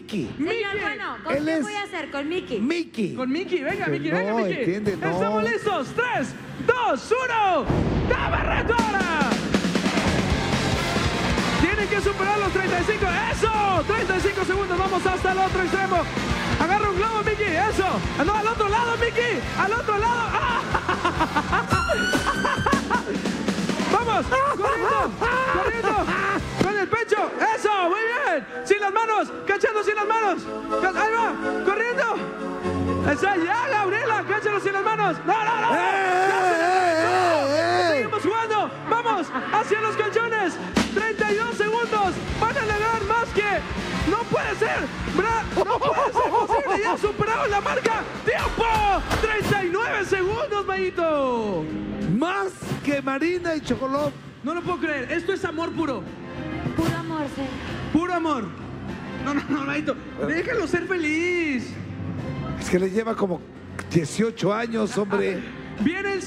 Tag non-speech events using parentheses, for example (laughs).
Mickey. Señor, Mickey. bueno, ¿con Él qué es- voy a hacer? Con Mickey. Mickey. Con Mickey, venga, Mickey, no, venga, Mickey. entiende, no. Estamos listos. 3, 2, 1. ¡Dame reto ahora! Tienen que superar los 35. ¡Eso! 35 segundos. Vamos hasta el otro extremo. Agarra un globo, Mickey. ¡Eso! ¡No, al otro lado, Mickey! ¡Al otro lado! ¡Ah! (laughs) ¡Vamos! ¡Corriendo! ¡Con el pecho! ¡Eso! ¡Muy bien! ¡Sin las manos! ¡Cachando sin las manos! ¡Ahí va! ¡Corriendo! ¡Esa ya, Gabriela! ¡Cáchalo sin las manos! ¡No, no, no! ¡Eh, eh, eh, eh! ¡Seguimos jugando! ¡Vamos! ¡Hacia los colchones! ¡32 segundos! ¡Van a lograr más que... ¡No puede ser! Bra- ¡No puede ser posible! ¡Ya superaron la marca! ¡Tiempo! ¡39 segundos, Mayito! Más que Marina y Chocolate. No lo puedo creer. Esto es amor puro. Puro amor, sí. Puro amor. No, no, no, Mayito. Déjalo ser feliz. Es que le lleva como 18 años, hombre. Viene el.